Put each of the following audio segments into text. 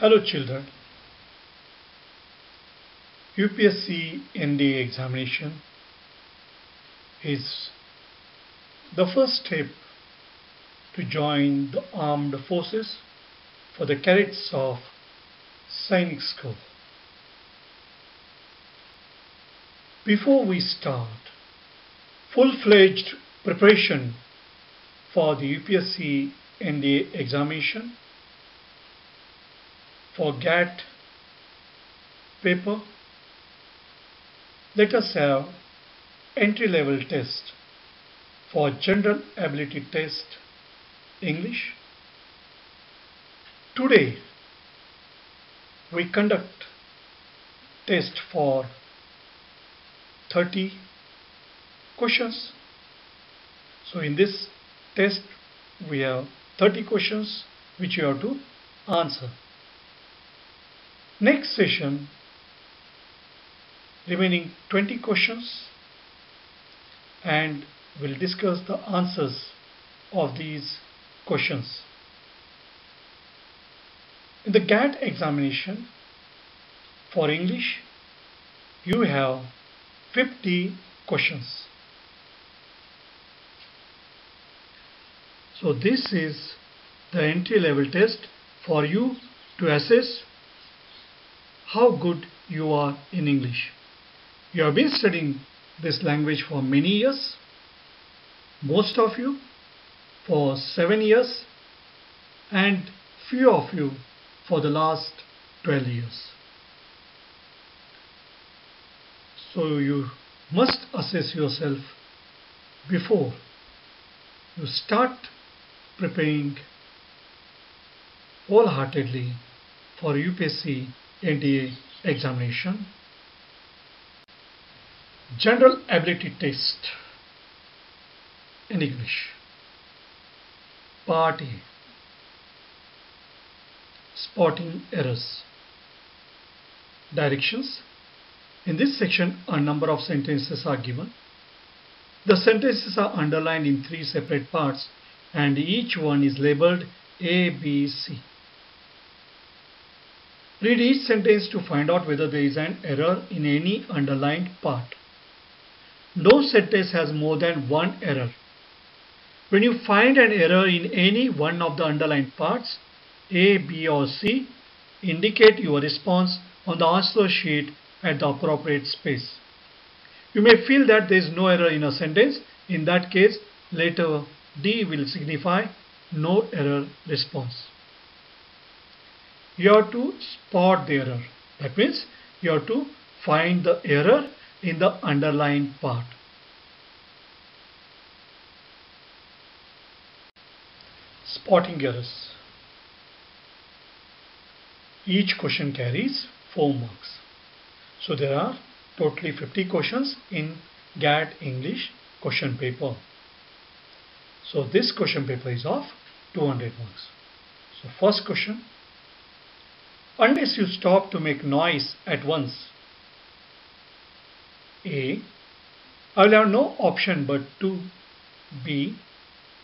Hello children. UPSC NDA examination is the first step to join the armed forces for the cadets of Sainik School. Before we start full-fledged preparation for the UPSC NDA examination for GAT paper, let us have entry-level test for General Ability Test English. Today we conduct test for 30 questions. So in this test we have 30 questions which you have to answer. Next session remaining 20 questions and we'll discuss the answers of these questions. In the GAT examination for English you have 50 questions. So this is the entry level test for you to assess how good you are in English. You have been studying this language for many years, most of you for 7 years and few of you for the last 12 years. So you must assess yourself before you start preparing wholeheartedly for UPSC NDA examination. General Ability Test in English. Part A. Spotting errors. Directions. In this section, a number of sentences are given. The sentences are underlined in three separate parts and each one is labeled A, B, C. Read each sentence to find out whether there is an error in any underlined part. No sentence has more than one error. When you find an error in any one of the underlined parts, A, B or C, indicate your response on the answer sheet at the appropriate space. You may feel that there is no error in a sentence. In that case, letter D will signify no error response. You have to spot the error. That means you have to find the error in the underlined part. Spotting errors. Each question carries 4 marks. So there are totally 50 questions in GAT English question paper. So this question paper is of 200 marks. So first question. Unless you stop to make noise at once. A. I will have no option but to B.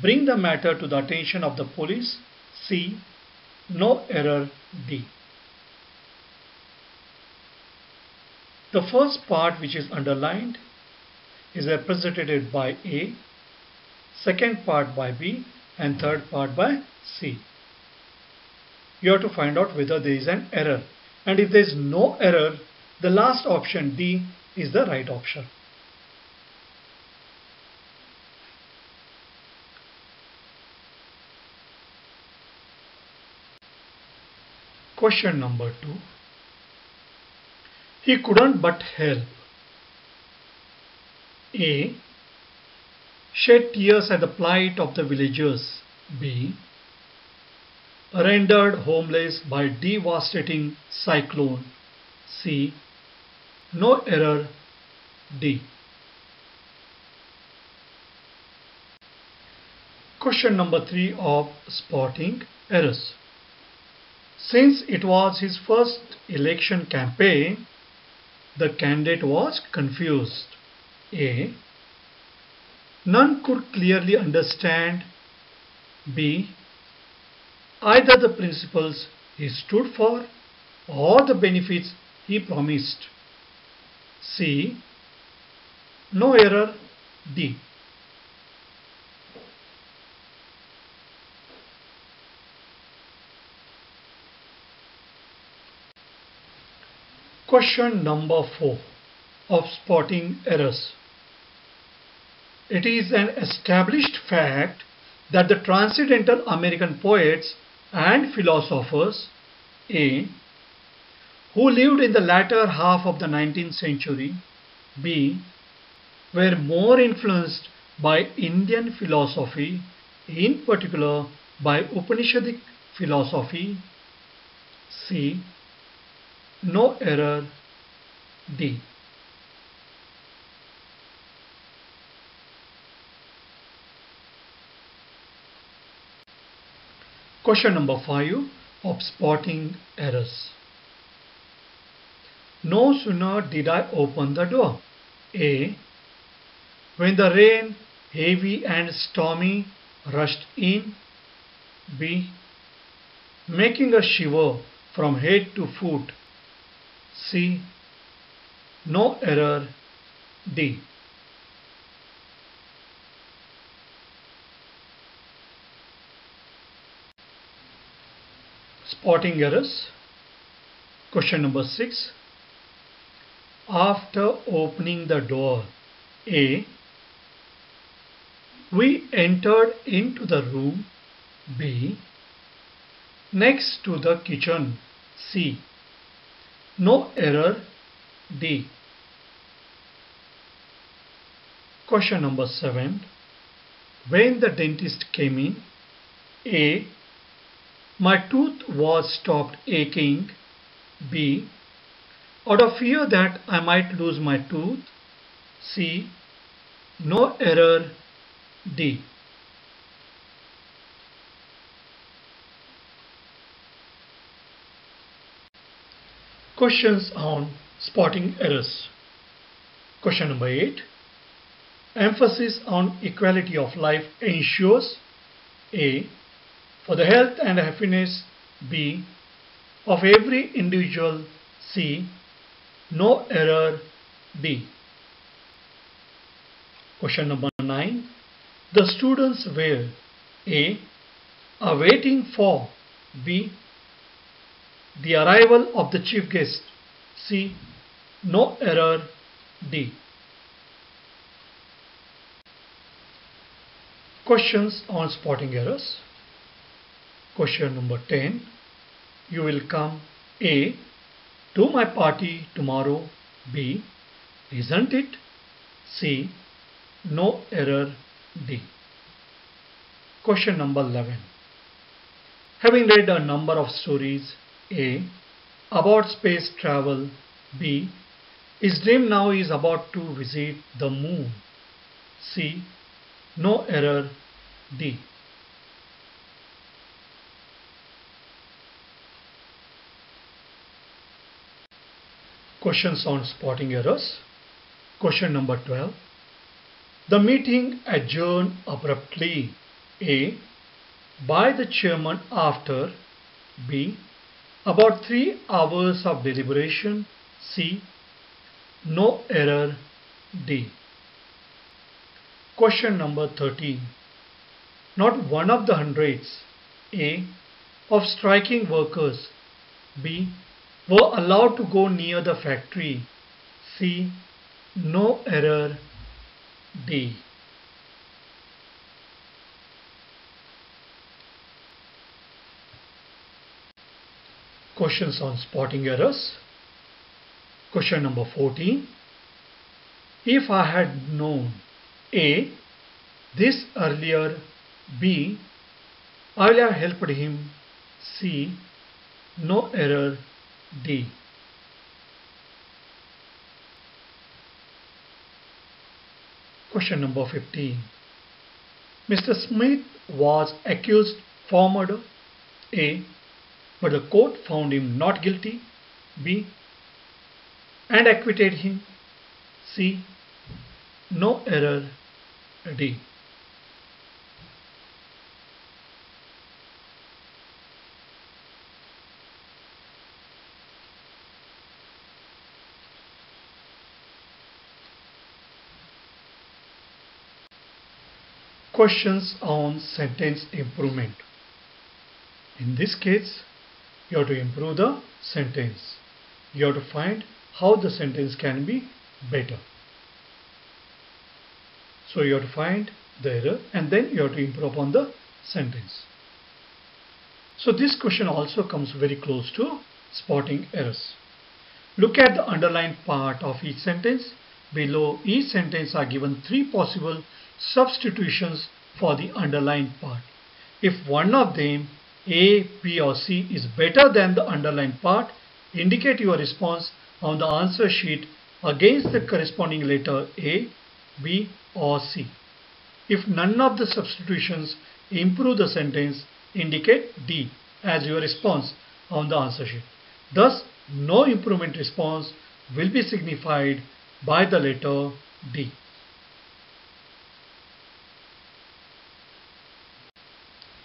Bring the matter to the attention of the police. C. No error D. The first part which is underlined is represented by A, second part by B and third part by C. You have to find out whether there is an error and if there is no error the last option D is the right option. Question number 2 he couldn't but help. A. Shed tears at the plight of the villagers. B. Rendered homeless by devastating cyclone. C. No error. D. Question number 3 of spotting errors. Since it was his first election campaign, the candidate was confused. A. None could clearly understand. B. Either the principles he stood for or the benefits he promised. C. No error D. Question number 4 of spotting errors. It is an established fact that the transcendental American poets and philosophers A. who lived in the latter half of the 19th century B. were more influenced by Indian philosophy, in particular by Upanishadic philosophy C. No error D. Question number 5 of spotting errors. No sooner did I open the door. A. When the rain, heavy and stormy, rushed in. B. Making a shiver from head to foot. C. No error. D. Spotting errors. Question number 6. After opening the door, A. We entered into the room, B. Next to the kitchen, C. No error, D. Question number 7. When the dentist came in, A. My tooth was stopped aching. B. Out of fear that I might lose my tooth. C. No error. D. Questions on spotting errors. Question number 8. Emphasis on equality of life ensures A for the health and happiness B of every individual C no error D. Question number 9. The students were A. Are waiting for B. The arrival of the chief guest C. No error D. Questions on spotting errors. Question number 10. You will come A. To my party tomorrow. B. Isn't it? C. No error. D. Question number 11. Having read a number of stories A. About space travel B. His dream now is about to visit the moon C. No error D. Questions on spotting errors. Question number 12. The meeting adjourned abruptly. A. By the chairman after B. About three hours of deliberation. C. No error. D. Question number 13. Not one of the hundreds A. Of striking workers B were allowed to go near the factory. C. No error. D. Questions on spotting errors. Question number 14. If I had known A. This earlier B. I will have helped him C. No error D. Question number 15. Mr. Smith was accused for murder. A. But the court found him not guilty. B. And acquitted him. C. No error. D. questions on sentence improvement. In this case, you have to improve the sentence. You have to find how the sentence can be better. So you have to find the error and then you have to improve upon the sentence. So this question also comes very close to spotting errors. Look at the underlined part of each sentence. Below each sentence are given three possible substitutions for the underlined part. If one of them A, B or C is better than the underlined part, indicate your response on the answer sheet against the corresponding letter A, B or C. If none of the substitutions improve the sentence, indicate D as your response on the answer sheet. Thus, no improvement response will be signified by the letter D.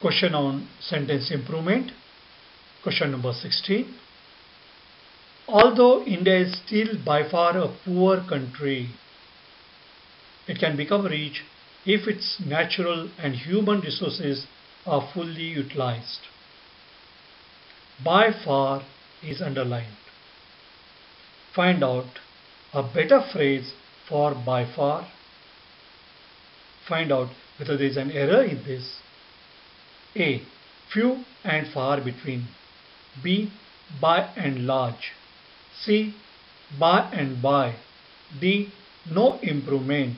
Question on sentence improvement. Question number 16. Although India is still by far a poor country, it can become rich if its natural and human resources are fully utilized. By far is underlined. Find out a better phrase for by far. Find out whether there is an error in this. A. Few and far between. B. By and large. C. By and by. D. No improvement.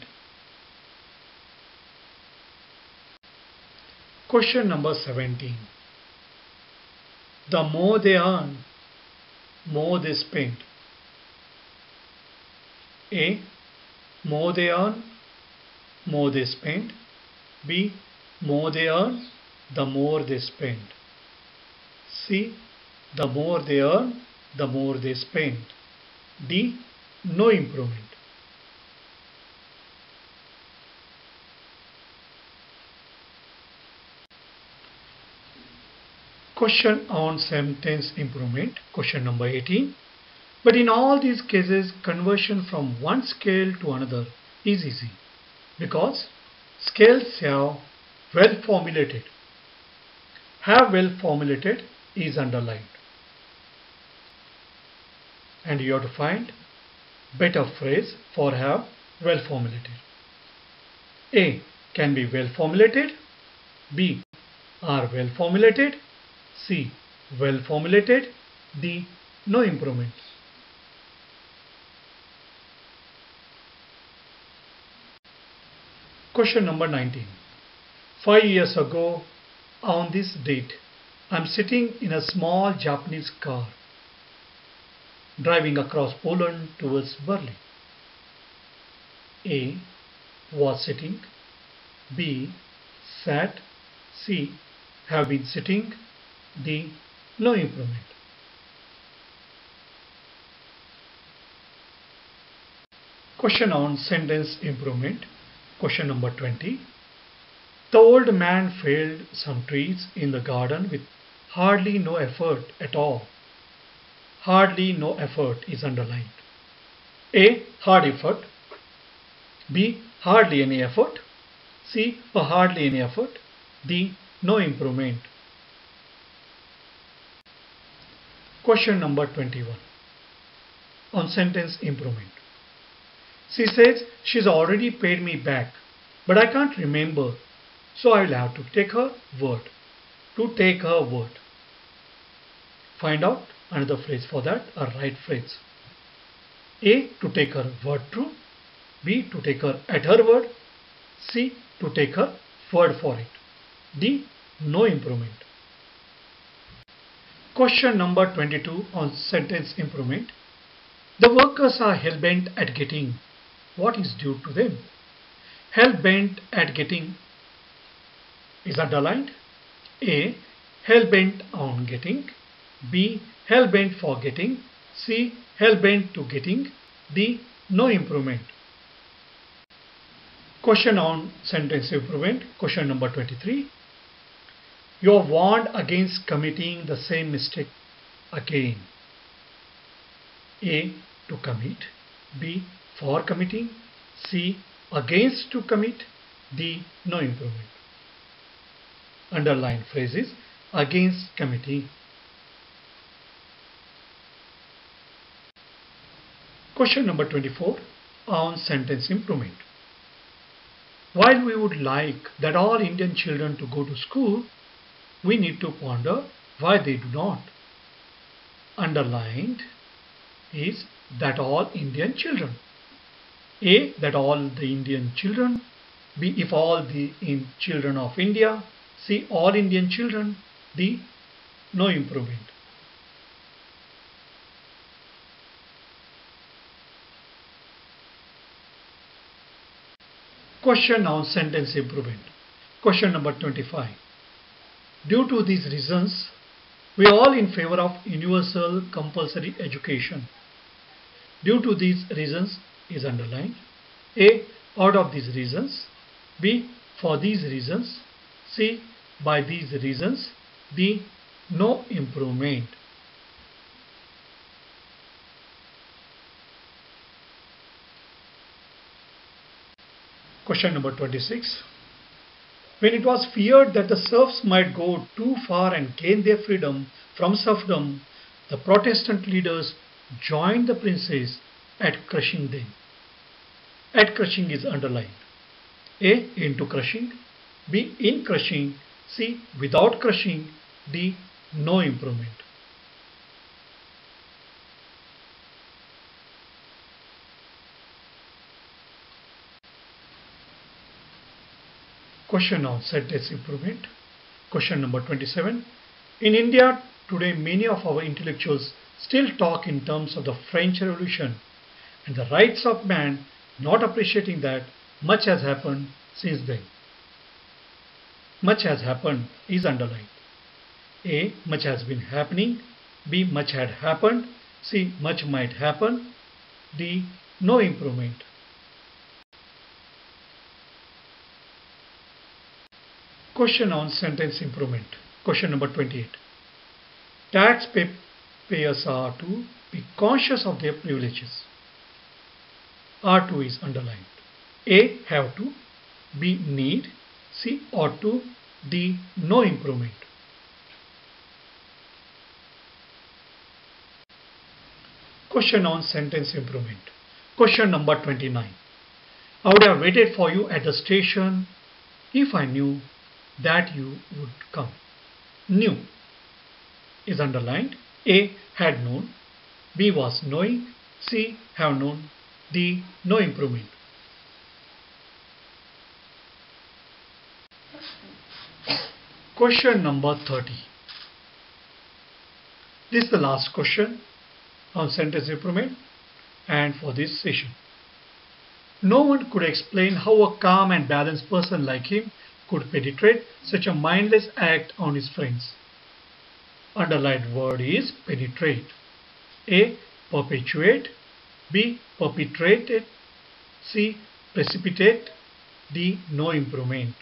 Question number 17. The more they earn, more they spend. A. More they earn, more they spend. B. More they earn, the more they spend. C. The more they earn, the more they spend. D. No improvement. Question on sentence improvement, question number 18. But in all these cases, conversion from one scale to another is easy because scales have well formulated. Have well formulated is underlined. And you have to find better phrase for have well formulated. A can be well formulated. B are well formulated. C. Well formulated. D. No improvements. Question number 19. Five years ago, on this date, I am sitting in a small Japanese car driving across Poland towards Berlin. A. Was sitting. B. Sat. C. Have been sitting. D. No improvement. Question on sentence improvement. Question number 20. The old man felled some trees in the garden with hardly no effort at all. Hardly no effort is underlined. A. Hard effort. B. Hardly any effort. C. A hardly any effort. D. No improvement. Question number 21 on sentence improvement. She says she's already paid me back, but I can't remember, so I will have to take her word. To take her word. Find out another phrase for that, a right phrase. A. To take her word true. B. To take her at her word. C. To take her word for it. D. No improvement. Question number 22 on sentence improvement. The workers are hell-bent at getting what is due to them. Hell-bent at getting is underlined. A. Hell-bent on getting. B. Hell-bent for getting. C. Hell-bent to getting. D. No improvement. Question on sentence improvement. Question number 23. You are warned against committing the same mistake again. A. To commit. B. For committing. C. Against to commit. D. No improvement. Underlined phrases against committee. Question number 24 on sentence improvement. While we would like that all Indian children to go to school, we need to ponder why they do not. Underlined is that all Indian children. A. That all the Indian children. B. If all the children of India. C. All Indian children. D. No improvement. Question on sentence improvement. Question number 25. Due to these reasons, we are all in favor of universal compulsory education. Due to these reasons is underlined. A. Out of these reasons. B. For these reasons. C. By these reasons. D. No improvement. Question number 26. When it was feared that the serfs might go too far and gain their freedom from serfdom, the Protestant leaders joined the princes at crushing them. At crushing is underlined. A. Into crushing. B. In crushing. C. Without crushing. D. No improvement. Question on sentence improvement. Question number 27. In India today many of our intellectuals still talk in terms of the French Revolution and the rights of man not appreciating that much has happened since then. Much has happened is underlined. A. Much has been happening. B. Much had happened. C. Much might happen. D. No improvement. Question on sentence improvement. Question number 28. Taxpayers are to be conscious of their privileges. R2 is underlined. A. Have to. B. Need. C. To. D. No improvement. Question on sentence improvement. Question number 29. I would have waited for you at the station if I knew that you would come. Knew is underlined. A. Had known. B. Was knowing. C. Have known. D. No improvement. Question number 30. This is the last question on sentence improvement and for this session. No one could explain how a calm and balanced person like him could penetrate such a mindless act on his friends. Underlined word is penetrate. A. Perpetuate. B. Perpetrated. C. Precipitate. D. No improvement.